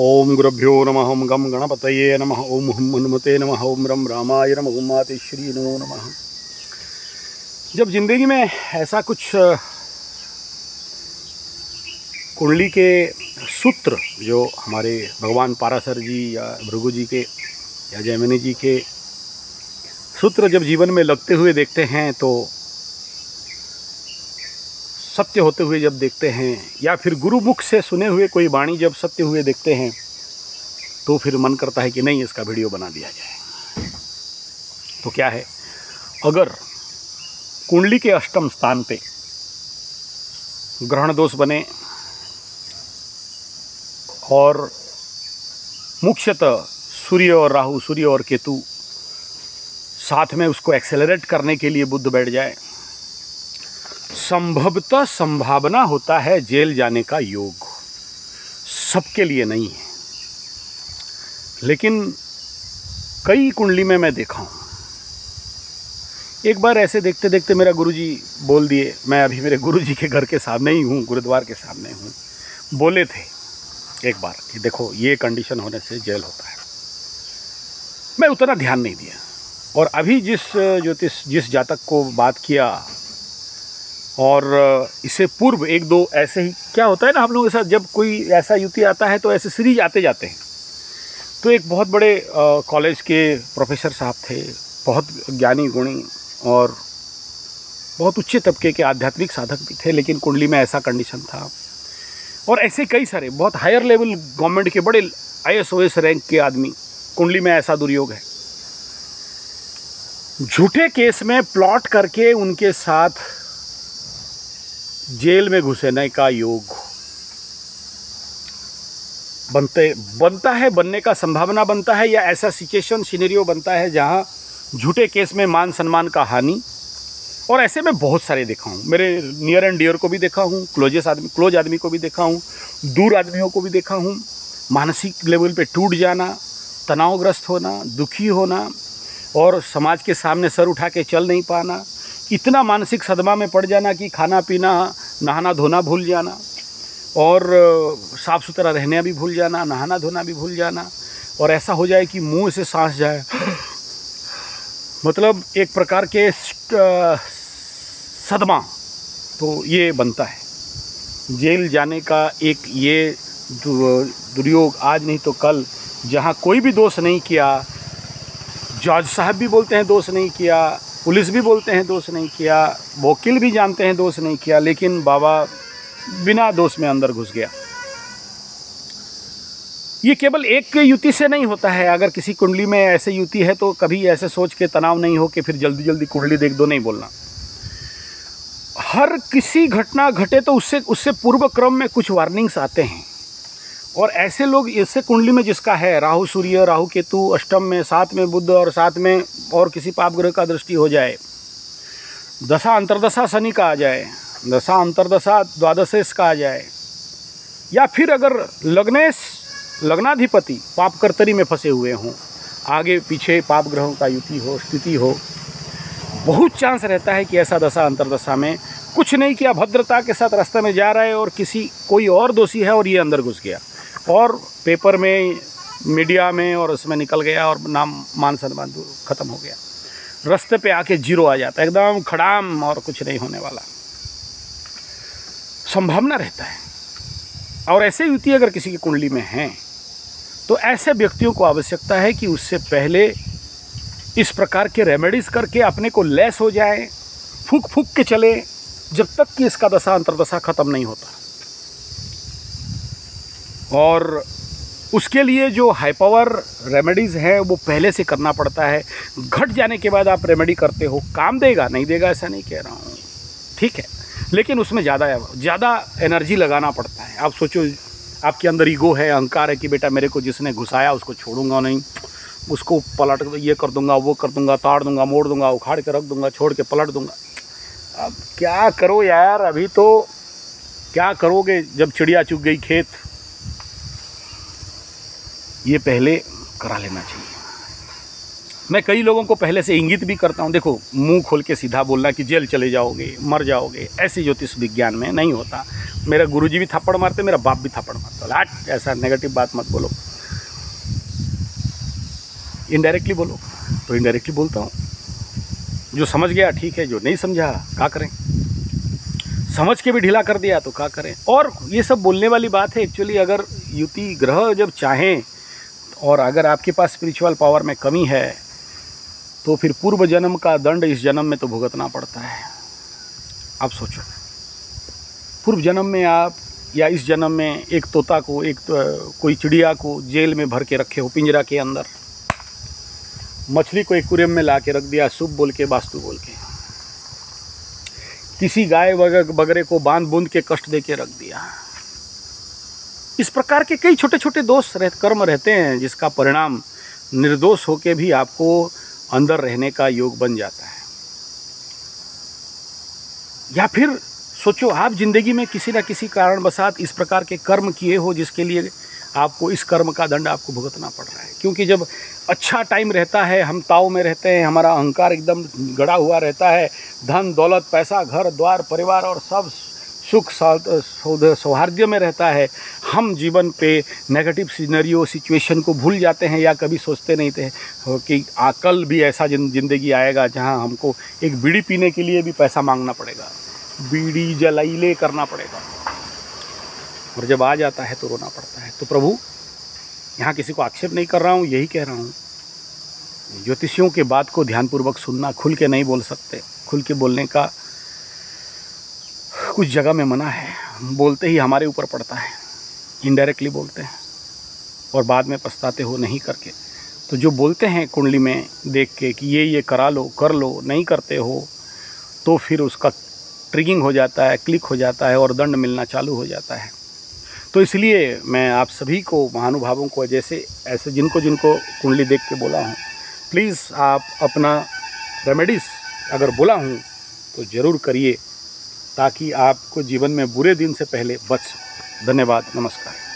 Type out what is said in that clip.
ओम गुरुभ्यो नम ओम गम गणपतये नम ओम हम हनुमते नम ओम रम रामाय नमः ओम माते श्री नमो। नमः जब ज़िंदगी में ऐसा कुछ कुंडली के सूत्र जो हमारे भगवान पारासर जी या भृगु जी के या जयमिनी जी के सूत्र जब जीवन में लगते हुए देखते हैं तो सत्य होते हुए जब देखते हैं, या फिर गुरु मुख से सुने हुए कोई वाणी जब सत्य हुए देखते हैं तो फिर मन करता है कि नहीं, इसका वीडियो बना दिया जाए। तो क्या है? अगर कुंडली के अष्टम स्थान पे ग्रहण दोष बने, और मुख्यतः सूर्य और राहु, सूर्य और केतु साथ में उसको एक्सेलरेट करने के लिए बुद्ध बैठ जाए संभवतः संभावना होता है जेल जाने का योग। सबके लिए नहीं है। लेकिन कई कुंडली में मैं देखा हूँ। एक बार ऐसे देखते देखते मेरा गुरुजी बोल दिए, मैं अभी मेरे गुरुजी के घर के सामने ही हूँ, गुरुद्वार के सामने हूँ। बोले थे एक बार कि देखो, ये कंडीशन होने से जेल होता है। मैं उतना ध्यान नहीं दिया। और अभी जिस, ज्योतिष, जिस जातक को बात किया और इससे पूर्व एक दो ऐसे ही, क्या होता है ना, हम लोगों के साथ जब कोई ऐसा युति आता है तो ऐसे सीरीज़ आते जाते हैं। तो एक बहुत बड़े कॉलेज के प्रोफेसर साहब थे, बहुत ज्ञानी, गुणी और बहुत उच्च तबके के आध्यात्मिक साधक भी थे, लेकिन कुंडली में ऐसा कंडीशन था। और ऐसे कई सारे, बहुत हायर लेवल गवर्नमेंट के बड़े आई रैंक के आदमी, कुंडली में ऐसा दुर्योग है। झूठे केस में प्लॉट करके उनके साथ जेल में घुसने का योग बनते, बनता है, बनने का संभावना बनता है या ऐसा सिचुएशन सिनेरियो बनता है जहाँ झूठे केस में मान सम्मान का हानि। और ऐसे में बहुत सारे देखा हूँ। मेरे नियर एंड डियर को भी देखा हूँ क्लोजेस आदमी क्लोज आदमी को भी देखा हूँ, दूर आदमियों को भी देखा हूँ। मानसिक लेवल पे टूट जाना, तनावग्रस्त होना, दुखी होना और समाज के सामने सर उठा के चल नहीं पाना, इतना मानसिक सदमा में पड़ जाना कि खाना पीना नहाना धोना भूल जाना और साफ़ सुथरा रहना भी भूल जाना नहाना धोना भी भूल जाना और ऐसा हो जाए कि मुँह से सांस जाए। मतलब एक प्रकार के सदमा तो ये बनता है। जेल जाने का एक ये दुर्योग आज नहीं तो कल, जहाँ कोई भी दोष नहीं किया, जज साहब भी बोलते हैं दोष नहीं किया पुलिस भी बोलते हैं दोष नहीं किया, वकील भी जानते हैं दोष नहीं किया, लेकिन बाबा बिना दोष में अंदर घुस गया। ये केवल एक युति से नहीं होता है। अगर किसी कुंडली में ऐसे युति है तो कभी ऐसे सोच के तनाव नहीं हो कि फिर जल्दी जल्दी कुंडली देख दो, नहीं बोलना। हर किसी घटना घटे तो उससे उससे पूर्व क्रम में कुछ वार्निंग्स आते हैं। और ऐसे लोग, ऐसे कुंडली में जिसका है, राहु, सूर्य, राहु, केतु, अष्टम में साथ में बुद्ध और साथ में और किसी पाप ग्रह का दृष्टि हो जाए, दशा, अंतरदशा शनि का आ जाए, दशा, अंतरदशा द्वादशेश का आ जाए, या फिर अगर लग्नेश, लग्नाधिपति पापकर्तरी में फंसे हुए हों, आगे, पीछे पाप ग्रहों का युति हो, स्थिति हो, बहुत चांस रहता है कि ऐसा दशा, अंतरदशा में कुछ नहीं किया, भद्रता के साथ रास्ते में जा रहा है और किसी, कोई और दोषी है और ये अंदर घुस गया। और पेपर में, मीडिया में और उसमें निकल गया और नाम मान सम्मान ख़त्म हो गया। रास्ते पे आके ज़ीरो आ जाता है। एकदम खड़ाम और कुछ नहीं होने वाला। संभावना रहता है। और ऐसे युति अगर किसी की कुंडली में हैं तो ऐसे व्यक्तियों को आवश्यकता है कि उससे पहले इस प्रकार के रेमेडीज़ करके अपने को लेस हो जाए फूक फूक के चले, जब तक कि इसका दशा, अंतरदशा खत्म नहीं होता। और उसके लिए जो हाई पावर रेमेडीज़ हैं, वो पहले से करना पड़ता है। घट जाने के बाद आप रेमेडी करते हो, काम देगा, नहीं देगा, ऐसा नहीं कह रहा हूँ। ठीक है। लेकिन उसमें ज़्यादा ज़्यादा एनर्जी लगाना पड़ता है। आप सोचो, आपके अंदर ईगो है, अहंकार है कि बेटा मेरे को जिसने घुसाया, उसको छोड़ूँगा नहीं। उसको पलट ये कर दूँगा, वो कर दूँगा, ताड़ दूँगा, मोड़ दूँगा, उखाड़ के रख दूँगा, छोड़ के पलट दूँगा। अब क्या करो यार, अभी तो क्या करोगे जब चिड़िया चुग गई खेत? ये पहले करा लेना चाहिए। मैं कई लोगों को पहले से इंगित भी करता हूँ। देखो, मुँह खोल के सीधा बोलना कि जेल चले जाओगे, मर जाओगे, ऐसे ज्योतिष विज्ञान में नहीं होता। मेरा गुरुजी भी थप्पड़ मारते, मेरा बाप भी थप्पड़ मारता। लाट, ऐसा नेगेटिव बात मत बोलो। इनडायरेक्टली बोलो। तो इनडायरेक्टली बोलता हूँ। जो समझ गया, ठीक है, जो नहीं समझा क्या करें? समझ के भी ढीला कर दिया तो क्या करें? और ये सब बोलने वाली बात है एक्चुअली अगर युति ग्रह जब चाहें और अगर आपके पास स्पिरिचुअल पावर में कमी है तो फिर पूर्व जन्म का दंड इस जन्म में तो भुगतना पड़ता है। आप सोचो। पूर्व जन्म में आप या इस जन्म में एक तोता को एक तो, कोई चिड़िया को जेल में भर के रखे हो पिंजरा के अंदर। मछली को एक्वेरियम में ला के रख दिया शुभ बोल के वास्तु बोल के। किसी गाय बगरे को बाँध बूंद के कष्ट दे के रख दिया। इस प्रकार के कई छोटे छोटे दोष रह, कर्म रहते हैं जिसका परिणाम निर्दोष होके भी आपको अंदर रहने का योग बन जाता है। या फिर सोचो आप ज़िंदगी में किसी न किसी कारण बसात इस प्रकार के कर्म किए हो जिसके लिए आपको इस कर्म का दंड आपको भुगतना पड़ रहा है। क्योंकि जब अच्छा टाइम रहता है हम ताव में रहते हैं हमारा अहंकार एकदम गड़ा हुआ रहता है धन दौलत पैसा घर द्वार परिवार और सब सुख सौहार्द्य में रहता है हम जीवन पे नेगेटिव सीनरियो सिचुएशन को भूल जाते हैं या कभी सोचते नहीं थे कि कल भी ऐसा ज़िंदगी आएगा जहाँ हमको एक बीड़ी पीने के लिए भी पैसा मांगना पड़ेगा, बीड़ी जलाइले करना पड़ेगा। और जब आ जाता है तो रोना पड़ता है। तो प्रभु, यहाँ किसी को आक्षेप नहीं कर रहा हूँ, यही कह रहा हूँ, ज्योतिषियों के बात को ध्यानपूर्वक सुनना, खुल के नहीं बोल सकते। खुल के बोलने का कुछ जगह में मना है। बोलते ही हमारे ऊपर पड़ता है। इनडायरेक्टली बोलते हैं और बाद में पछताते हो नहीं करके। तो जो बोलते हैं कुंडली में देख के कि ये ये करा लो, कर लो, नहीं करते हो तो फिर उसका ट्रिगिंग हो जाता है क्लिक हो जाता है और दंड मिलना चालू हो जाता है। तो इसलिए मैं आप सभी को, महानुभावों को, जैसे, ऐसे जिनको जिनको कुंडली देख के बोला हूँ प्लीज़ आप अपना रेमेडीज़ अगर बोला हूँ तो ज़रूर करिए, ताकि आपको जीवन में बुरे दिन से पहले बच धन्यवाद नमस्कार।